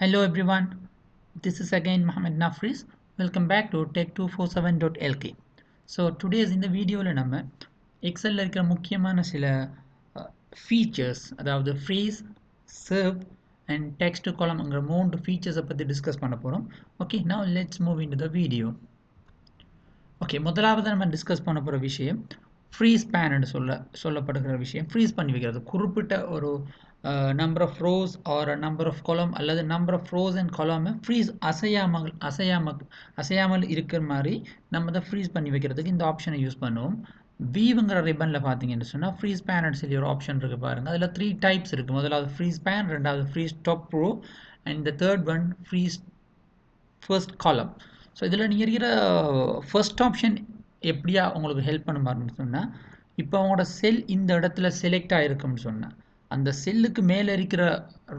Hello everyone, this is again Mohammed Nafris. Welcome back to tech247.lk. So today's இந்த வீடியோவில் நம்ம எக்ஸலில் இருக்கிற முக்கியமான சில uh, ஃபீச்சர்ஸ் அதாவது ஃப்ரீஸ் சர்வ் அண்ட் டெக்ஸ்ட் காலம்ங்கிற மூன்று ஃபீச்சர்ஸை பற்றி டிஸ்கஸ் பண்ண போகிறோம் okay now let's move in to the video okay முதலாவது நம்ம டிஸ்கஸ் பண்ண போகிற விஷயம் ஃப்ரீஸ் பேன்னு சொல்ல சொல்லப்படுகிற விஷயம் ஃப்ரீஸ் பண்ணி வைக்கிறது. குறிப்பிட்ட ஒரு number of rows or number of column அல்லது நம்பர் ஆஃப் ரோஸ் அண்ட் கொலமை ஃப்ரீஸ் அசையாமல் அசையாமல் அசையாமல் இருக்கிற மாதிரி நம்ம தான் ஃப்ரீஸ் பண்ணி வைக்கிறதுக்கு இந்த ஆப்ஷனை யூஸ் பண்ணுவோம். வீவுங்கிற ரிப்பனில் பார்த்தீங்கன்னு சொன்னால் ஃப்ரீஸ் பேன் சொல்லி ஒரு ஆப்ஷன் இருக்குது பாருங்கள் அதில் த்ரீ டைப்ஸ் இருக்குது முதலாவது ஃப்ரீஸ் பேன் ரெண்டாவது freeze top row and the third one freeze first column so இதில் நீங்கள் இருக்கிற ஃபர்ஸ்ட் ஆப்ஷன் எப்படியா உங்களுக்கு ஹெல்ப் பண்ண மாதிரி சொன்னால் இப்போ அவங்களோட செல் இந்த இடத்துல செலக்ட் ஆகிருக்கும்னு சொன்னேன் அந்த செல்லுக்கு மேலே இருக்கிற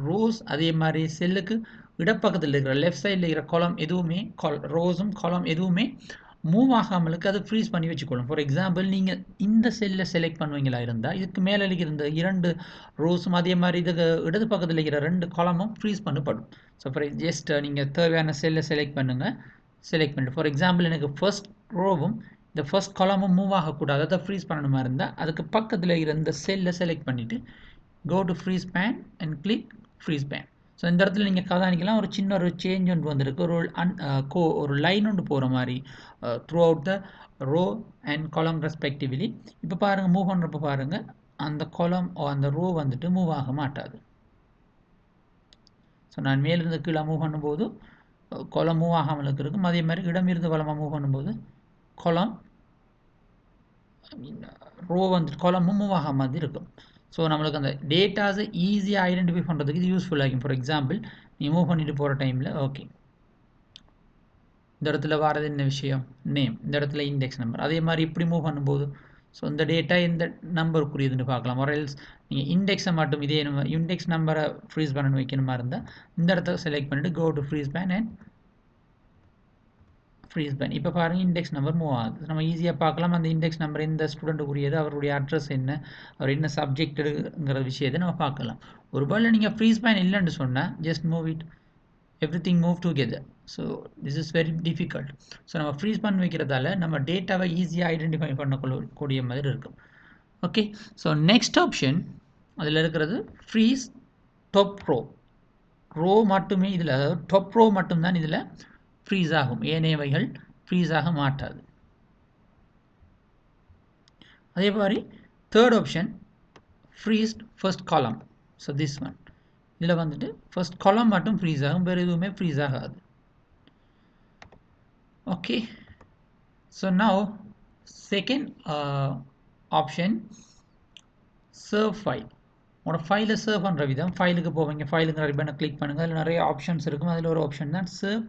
ரோஸ் அதே மாதிரி செல்லுக்கு இடப்பக்கத்தில் இருக்கிற லெஃப்ட் சைடில் இருக்கிற காலம் எதுவுமே கால் ரோஸும் காலம் எதுவுமே மூவ் ஆகாமலுக்கு அதை ஃப்ரீஸ் பண்ணி வச்சுக்கொள்ளும் ஃபார் எக்ஸாம்பிள் நீங்கள் இந்த செல்லில் செலக்ட் பண்ணுவீங்களா இருந்தால் இதுக்கு மேலே இருக்கிற இந்த இரண்டு ரோஸும் அதே மாதிரி இதுக்கு இடது பக்கத்தில் இருக்கிற ரெண்டு காலமும் ஃப்ரீஸ் பண்ணப்படும். ஸோ ஃபார் ஜஸ்ட் நீங்கள் தேவையான செல்லை செலக்ட் பண்ணுங்கள் செலக்ட் பண்ணிட்டு ஃபார் எக்ஸாம்பிள் எனக்கு ஃபர்ஸ்ட் ரோவும் இந்த ஃபஸ்ட் காலமும் மூவ் ஆகக்கூடாது. அதை ஃப்ரீஸ் பண்ணணுமா இருந்தால் அதுக்கு பக்கத்தில் இருந்த செல்லை செலக்ட் பண்ணிவிட்டு go to freeze pane and click freeze pane so இந்த இடத்துல நீங்கள் கதானிக்கலாம் ஒரு சின்ன ஒரு சேஞ்ச் ஒன்று வந்திருக்கு. ஒரு அன் கோ uh, ஒரு லைன் ஒன்று போகிற மாதிரி throughout the row and column respectively இப்போ பாருங்கள் மூவ் பண்ணுறப்ப பாருங்கள் அந்த காலம் oh, அந்த ரோ வந்துட்டு மூவ் ஆக மாட்டாது. ஸோ நான் மேலிருந்து கீழே மூவ் பண்ணும்போது uh, குளம் மூவ் ஆகாமல் இருக்கும் அதே மாதிரி இடம் இருந்து வளமாக மூவ் பண்ணும்போது குளம் ரோ வந்து குளமும் மூவ் ஆகாமல் இருக்கும். ஸோ நம்மளுக்கு அந்த டேட்டாஸை ஈஸியாக ஐடென்டிஃபை பண்ணுறதுக்கு இது யூஸ்ஃபுல்லாக இருக்கும் ஃபார் எக்ஸாம்பிள் நீ மூவ் பண்ணிட்டு போகிற டைமில் ஓகே இந்த இடத்துல வரது என்ன விஷயம்? நேம் இந்த இடத்துல இண்டெக்ஸ் நம்பர் அதே மாதிரி இப்படி மூவ் பண்ணும்போது ஸோ இந்த டேட்டா எந்த நம்பருக்குரியதுன்னு பார்க்கலாம். ஒரல்ஸ் நீங்கள் இண்டெக்ஸை மட்டும் இதே இண்டெக்ஸ் நம்பரை ஃப்ரீஸ் பண்ணணும் வைக்கணுமா இருந்தால் இந்த இடத்த செலக்ட் பண்ணிவிட்டு go to freeze pane and freeze பண்ணி. இப்போ பாருங்கள் இண்டெக்ஸ் நம்பர் மூவ் ஆகுது. நம்ம ஈஸியாக பார்க்கலாம். அந்த இண்டெக்ஸ் நம்பர் எந்த ஸ்டூடெண்ட்டுக்குரியது அவருடைய அட்ரஸ் என்ன அவர் என்ன சப்ஜெக்ட்டுங்கிற விஷயத்தை நம்ம பார்க்கலாம். ஒருவேளை நீங்கள் ஃப்ரீஸ் பேன் இல்லைன்னு சொன்னால் just move it everything move together so this is very difficult so நம்ம ஃப்ரீஸ் பண்ணி வைக்கிறதால நம்ம டேட்டாவை ஈஸியாக ஐடென்டிஃபை பண்ணக்கூடிய மாதிரி இருக்கும். ஓகே ஸோ நெக்ஸ்ட் ஆப்ஷன் அதில் இருக்கிறது ஃப்ரீஸ் டொப் ரோ ரோ மட்டுமே இதில் அதாவது டொப் ரோ மட்டும்தான் இதில் ஃப்ரீஸ் ஆகும் ஏனையவைகள் ஃப்ரீஸ் ஆக மாட்டாது அதே மாதிரி third option freeze first column so this one இதில் வந்துட்டு ஃபர்ஸ்ட் காலம் மட்டும் ஃப்ரீஸ் ஆகும் வேறு எதுவுமே ஃப்ரீஸ் ஆகாது okay so now second option save file உங்களோட ஃபைலை சர்வ் பண்ணுற விதம் ஃபைலுக்கு போவீங்க ஃபைலுங்கிற ரிப்பனை கிளிக் பண்ணுங்கள் அதில் நிறைய ஆப்ஷன்ஸ் இருக்கும். அதில் ஒரு ஆப்ஷன் தான் save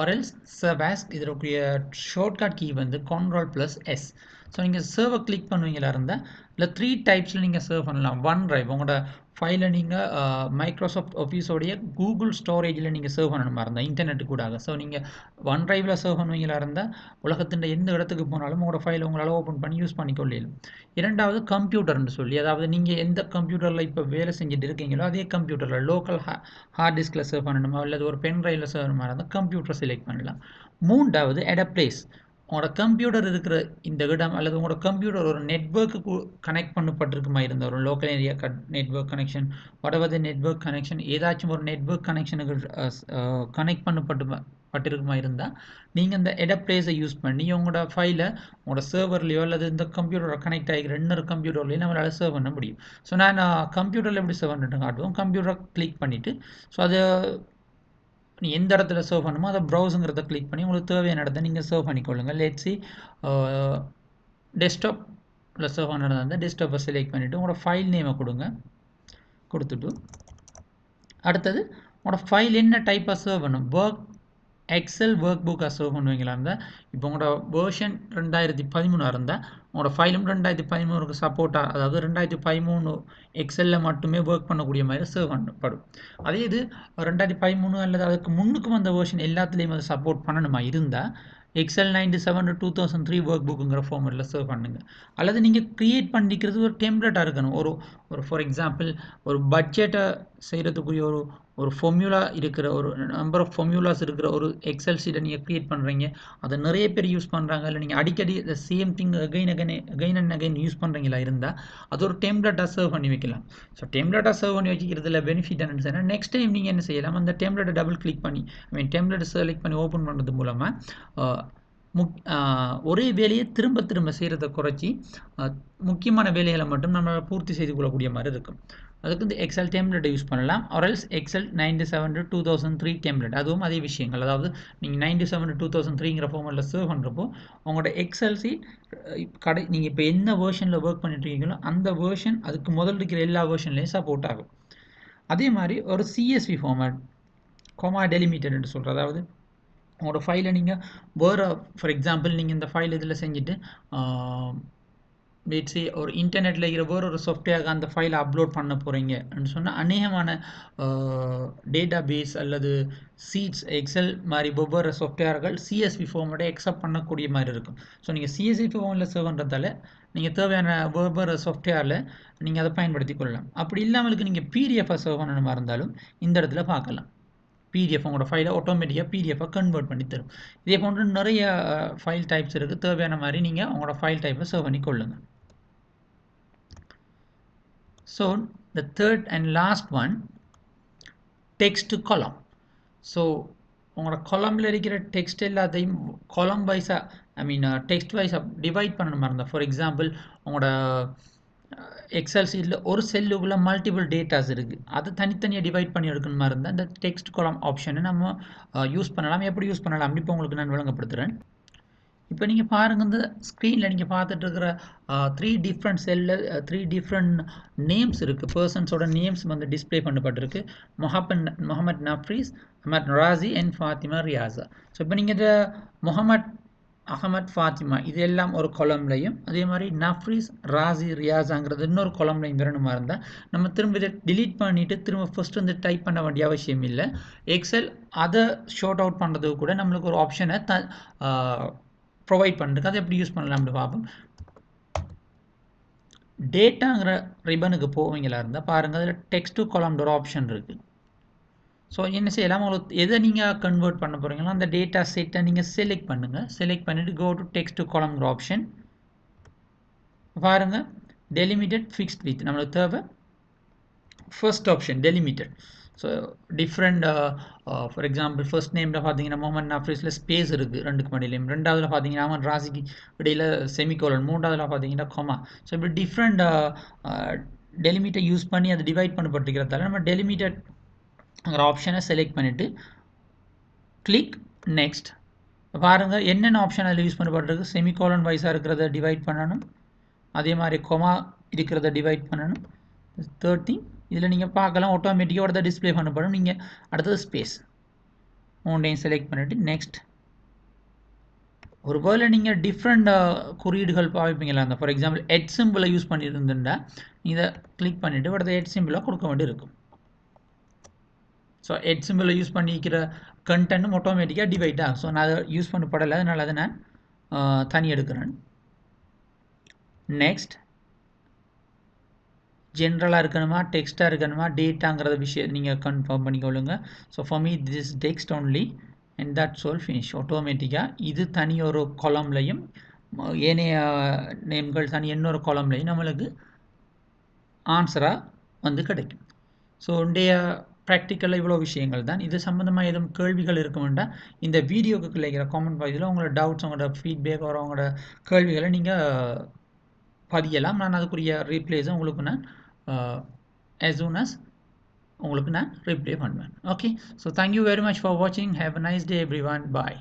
or else save as இதற்குரிய ஷார்ட்கட் கீ வந்து கான்ட்ரோல் ப்ளஸ் எஸ் ஸோ நீங்கள் சர்வை கிளிக் பண்ணுவீங்களா இருந்தால் இல்லை த்ரீ டைப்ஸில் நீங்கள் சர்வ் பண்ணலாம். ஒன் ட்ரைவ் உங்களோட ஃபைலை நீங்கள் மைக்ரோசாஃப்ட் ஆஃபீஸோடைய கூகுள் ஸ்டோரேஜில் நீங்கள் சர்வ் பண்ணணுமா இருந்தால் இன்டர்நெட்டு கூடாக. ஸோ நீங்கள் ஒன் ட்ரைவில் சர்வ் பண்ணுவீங்களா இருந்தால் உலகத்தின் எந்த இடத்துக்கு போனாலும் உங்களோட ஃபைலை உங்களால் ஓப்பன் பண்ணி யூஸ் பண்ணிக்கொள்ளலாம். இரண்டாவது கம்ப்யூட்டர்னு சொல்லி அதாவது நீங்கள் எந்த கம்ப்யூட்டரில் இப்போ வேலை செஞ்சுட்டு இருக்கீங்களோ அதே கம்ப்யூட்டரில் லோக்கல் ஹா ஹார்ட் டிஸ்கில் சர்வ் பண்ணணுமா அல்லது ஒரு பென் ட்ரைவில் சர்வ் பண்ணணுமா இருந்தால் கம்ப்யூட்டர் செலக்ட் பண்ணலாம். மூன்றாவது எட பிளேஸ் உங்களோட கம்ப்யூட்டர் இருக்கிற இந்த இடம் அல்லது உங்களோட கம்ப்யூட்டர் ஒரு நெட்ஒர்க்கு கனெக்ட் பண்ணப்பட்டிருக்குமா இருந்த ஒரு லோக்கல் ஏரியா நெட்ஒர்க் கனெக்ஷன் வடவது நெட்ஒர்க் கனெக்ஷன் ஏதாச்சும் ஒரு நெட்ஒர்க் கனெக்ஷனுக்கு கனெக்ட் பண்ணப்பட்டு பட்டிருக்குமா இருந்தால் நீங்கள் இந்த எட பிளேஸை யூஸ் பண்ணி உங்களோட ஃபைலை உங்களோட சர்வர்லையோ அல்லது இந்த கம்ப்யூட்டரோட கனெக்ட் ஆகிற இன்னொரு கம்ப்யூட்டர்லையும் நம்மளால் சர்வ் பண்ண முடியும். ஸோ நான் கம்ப்யூட்டரில் எப்படி சர்வ் பண்ணிட்டு காட்டுவோம். கம்ப்யூட்டரை கிளிக் பண்ணிவிட்டு ஸோ அதை நீ எந்த இடத்துல சர்வ் பண்ணுமோ அதை ப்ரௌஸுங்கிறத கிளிக் பண்ணி உங்களுக்கு தேவையான இடத்த நீங்கள் சர்வ் பண்ணிக்கொள்ளுங்கள் லேட்ஸி டெஸ்க்டாப்பில் சர்வ் பண்ணுறதா இருந்தால் டெஸ்க்டாப்பை செலக்ட் பண்ணிவிட்டு உங்களோட ஃபைல் நேமை கொடுங்க. கொடுத்துட்டு அடுத்தது உங்களோட ஃபைல் என்ன டைப்பாக சர்வ் பண்ணும் ஒர்க் எக்ஸல் ஒர்க் புக்காக சர்வ் பண்ணுவீங்களா இருந்தால் இப்போ உங்களோட வேர்ஷன் ரெண்டாயிரத்தி பதிமூணாக இருந்தால் உங்களோட ஃபைலும் ரெண்டாயிரத்தி பதிமூணுக்கு சப்போர்ட்டாக அதாவது ரெண்டாயிரத்தி பதிமூணு எக்ஸலில் மட்டுமே ஒர்க் பண்ணக்கூடிய மாதிரி சர்வ் பண்ணப்படும். அதே இது ரெண்டாயிரத்தி பதிமூணு அல்லது அதுக்கு முன்னுக்கு வந்த வேர்ஷன் எல்லாத்துலேயும் அதை சப்போர்ட் பண்ணணுமா இருந்தால் Excel ninety seven two thousand three work புக்குங்கிற ஃபார்மேட்டில் சர்வ் பண்ணுங்க. அல்லது நீங்கள் க்ரியேட் பண்ணிக்கிறது ஒரு டெம்ப்ளேட்டாக இருக்கணும். ஒரு ஒரு ஃபார் எக்ஸாம்பிள் ஒரு பட்ஜெட்டை செய்கிறதுக்குரிய ஒரு ஒரு ஃபொர்முலா இருக்கிற ஒரு நம்பர் ஆஃப் ஃபொர்முலாஸ் இருக்கிற ஒரு எக்ஸல் ஷீட்டை நீங்கள் க்ரியேட் பண்ணுறீங்க அதை நிறைய பேர் யூஸ் பண்ணுறாங்க இல்லை நீங்கள் அடிக்கடி இந்த same thing again again again and again use பண்ணுறீங்களா இருந்தால் அது ஒரு டெம்ப்ளேட்டாக சர்வ் பண்ணி வைக்கலாம். ஸோ டெம்ப்ளேட்டாக சர்வ் பண்ணி வைக்கிறதுல பெனிஃபிட் என்னன்னு சொன்னால் நெக்ஸ்ட் டைம் நீங்கள் என்ன செய்யலாம் அந்த டெம்ப்ளேட்டை டபுள் கிளிக் பண்ணி ஐ மீன் டெம்ப்ளேட்டை செலக்ட் பண்ணி ஓப்பன் பண்ணுறது மூலமாக முக் ஒரே வேலையை திரும்ப திரும்ப செய்கிறத குறைச்சி முக்கியமான வேலைகளை மட்டும் நம்மளால் பூர்த்தி செய்து கொள்ளக்கூடிய மாதிரி இருக்கும். அதுக்கு இந்த எக்ஸல் டெம்ப்ளேட்டை யூஸ் பண்ணலாம். Or else Excel ninety seven to two thousand three template அதுவும் அதே விஷயங்கள். அதாவது நீங்கள் நைன்டி செவன் டூ தௌசண்ட் த்ரீங்கிற ஃபார்மெட்டில் சர்வ் பண்ணுறப்போ உங்களோட எக்ஸல் சீட் கடை நீங்கள் இப்போ என்ன வேர்ஷனில் ஒர்க் பண்ணிட்டு இருக்கீங்களோ அந்த வேர்ஷன் அதுக்கு முதல் இருக்கிற எல்லா வேர்ஷன்லேயும் சப்போர்ட் ஆகும். அதே மாதிரி ஒரு சிஎஸ்வி ஃபார்மேட் கொமா டெலிமிட்டட்னு சொல்கிற அதாவது உங்களோட ஃபைலை நீங்கள் வேறு ஃபார் எக்ஸாம்பிள் நீங்கள் இந்த ஃபைல் இதில் செஞ்சுட்டு லேட்ஸே ஒரு இன்டர்நெட்டில் இருக்கிற வேறு ஒரு சாஃப்ட்வேருக்கு அந்த ஃபைலை அப்லோட் பண்ண போகிறீங்கன்னு சொன்னால் அநேகமான டேட்டா பேஸ் அல்லது சீட்ஸ் எக்ஸல் மாதிரி ஒவ்வொரு சாஃப்ட்வேர்கள் சிஎஸ்பி ஃபார்மோட எக்ஸப்ட் பண்ணக்கூடிய மாதிரி இருக்கும். ஸோ நீங்கள் சிஎஸ்பி ஃபார்மில் சேவ் பண்ணுறதால நீங்கள் தேவையான ஒவ்வொரு சாஃப்ட்வேரில் நீங்கள் அதை பயன்படுத்தி கொள்ளலாம். அப்படி இல்லாமலுக்கு நீங்கள் பிடிஎஃபை சேவ் பண்ணணுமா இருந்தாலும் இந்த இடத்துல பார்க்கலாம். பிடிஎஃப் உங்களோட ஃபைலை ஆட்டோமேட்டிக்காக பிடிஎஃபாக கன்வெர்ட் பண்ணி தரும். இதே போன்று நிறைய ஃபைல் டைப்ஸ் இருக்குது தேவையான மாதிரி நீங்கள் உங்களோட ஃபைல் டைப்பை சேவ் பண்ணி கொள்ளுங்கள் so the third and last one text column so உங்களோட கொலமில் இருக்கிற டெக்ஸ்ட் எல்லாத்தையும் கொலம் வைஸாக ஐ மீன் டெக்ஸ்ட் வைஸாக டிவைட் பண்ணணுமா இருந்தால் ஃபார் எக்ஸாம்பிள் உங்களோட uh, எக்ஸல் சீட்டில் ஒரு செல்லுக்குள்ளே மல்டிபிள் டேட்டாஸ் இருக்குது அதை தனித்தனியாக டிவைட் பண்ணி எடுக்கணுமா இருந்தால் இந்த டெக்ஸ்ட் கொலம் ஆப்ஷனை நம்ம uh, யூஸ் பண்ணலாம். எப்படி யூஸ் பண்ணலாம்? இப்போ உங்களுக்கு நான் விளங்கப்படுத்துகிறேன் இப்போ நீங்கள் பாருங்கள் இந்த ஸ்க்ரீனில் நீங்கள் பார்த்துட்டு இருக்கிற த்ரீ டிஃப்ரெண்ட் செல்லில் த்ரீ டிஃப்ரெண்ட் நேம்ஸ் இருக்குது பர்சன்ஸோட நேம்ஸ் வந்து டிஸ்பிளே பண்ணப்பட்டிருக்கு. மொஹப்பன் முகமத் நஃப்ரீஸ் அஹமத் ராசி அண்ட் ஃபாத்திமா ரியாஸா. ஸோ இப்போ நீங்கள் இந்த முகமத் அகமத் ஃபாத்திமா இது எல்லாம் ஒரு கொலம்லையும் அதே மாதிரி நஃப்ரீஸ் ராசி ரியாஸாங்கிறது இன்னொரு கொலம்லையும் வரணுமா இருந்தால் நம்ம திரும்ப இதை டிலீட் பண்ணிவிட்டு திரும்ப ஃபஸ்ட்டு வந்து டைப் பண்ண வேண்டிய அவசியம் இல்லை. எக்ஸல் அதை ஷோர்ட் அவுட் பண்ணுறதுக்கு கூட நம்மளுக்கு ஒரு ஆப்ஷனை த ப்ரொவைட் பண்ணுறதுக்கு அதை எப்படி யூஸ் பண்ணலாம்னு பார்ப்போம். டேட்டாங்கிற ரிபனுக்கு போவீங்களா இருந்தால் பாருங்கள் அதில் டெக்ஸ்ட் டு கொலம்ன்ற ஒரு ஆப்ஷன் இருக்குது ஸோ என்ன செய்யலாம்? உங்களுக்கு எதை நீங்கள் கன்வெர்ட் பண்ண போகிறீங்களோ அந்த டேட்டா செட்டை நீங்கள் செலக்ட் பண்ணுங்கள் செலக்ட் பண்ணிவிட்டு கோ டு டெக்ஸ்ட் டு கொலம்ங்கிற ஆப்ஷன் பாருங்கள் டெலிமிட்டட் ஃபிக்ஸ்ட் வித் நம்மளுக்கு தேவை first option delimited so different for example first நேமில் பார்த்தீங்கன்னா மொஹமன் நாஃப்ரீஸில் ஸ்பேஸ் இருக்குது ரெண்டுக்கு மடியிலையும் ரெண்டாவதில் பார்த்தீங்கன்னா அவன் ராசிக்கு இடையில் செமிகோலன் மூன்றாவதில் பார்த்தீங்கன்னா கொமா ஸோ இப்படி டிஃப்ரெண்ட் டெலிமிட்டை யூஸ் பண்ணி அது டிவைட் பண்ணப்பட்டிருக்கிறதால நம்ம டெலிமீட்டர் ஆப்ஷனை செலக்ட் பண்ணிவிட்டு கிளிக் நெக்ஸ்ட் பாருங்கள் என்னென்ன ஆப்ஷன் அதில் யூஸ் பண்ணப்பட்டிருக்கு? செமிகோலன் வைஸாக இருக்கிறத டிவைட் பண்ணணும். அதே மாதிரி கொமா இருக்கிறத டிவைட் பண்ணணும். தேர்ட்டி இதில் நீங்கள் பார்க்கலாம் ஆட்டோமேட்டிக்காக தான் டிஸ்பிளே பண்ணப்படும். நீங்கள் அடுத்தது ஸ்பேஸ் மூண்டையும் செலக்ட் பண்ணிவிட்டு நெக்ஸ்ட் ஒரு வேளை நீங்கள் டிஃப்ரெண்ட் குறியீடுகள் பாவிப்பீங்களா அந்த ஃபார் எக்ஸாம்பிள் ஹெட் சிம்பிளை யூஸ் பண்ணியிருந்துட்டா இதை கிளிக் பண்ணிவிட்டு அடுத்த ஹெட் சிம்பிளாக கொடுக்க வேண்டி இருக்கும் ஸோ ஹெட் சிம்பிளை யூஸ் பண்ணிக்கிற கண்டென்ட்டும் ஆட்டோமேட்டிக்காக டிவைட் ஆகும். ஸோ நான் அதை யூஸ் பண்ணப்படலை. அதனால் அதை நான் தனி எடுக்கிறேன். நெக்ஸ்ட் ஜென்ரலாக இருக்கணுமா டெக்ஸ்ட்டாக இருக்கணுமா டேட்டாங்கிறத விஷயம் நீங்கள் கன்ஃபார்ம் பண்ணிக்கொள்ளுங்க. So for me this text only and that soul finish ஆட்டோமேட்டிக்காக இது தனி ஒரு கொலம்லையும் ஏனைய நேம்கள் தனி இன்னொரு கொலம்லையும் நம்மளுக்கு ஆன்சராக வந்து கிடைக்கும். ஸோ உண்டைய ப்ராக்டிக்கலாக இவ்வளோ விஷயங்கள் தான். இது சம்மந்தமாக எதுவும் கேள்விகள் இருக்குமெண்டா? இந்த வீடியோக்கு கிடைக்கிற காமெண்ட் பாக்ஸில் உங்களோட டவுட்ஸ் உங்களோட ஃபீட்பேக் வரவங்களோட கேள்விகளை நீங்கள் பதியலாம். நான் அதுக்குரிய ரீப்ளேஸும் உங்களுக்கு நான் as soon as உங்களுக்கு நான் ரிப்ளை பண்ணுவேன். Okay so thank you very much for வாட்சிங் have a nice day everyone bye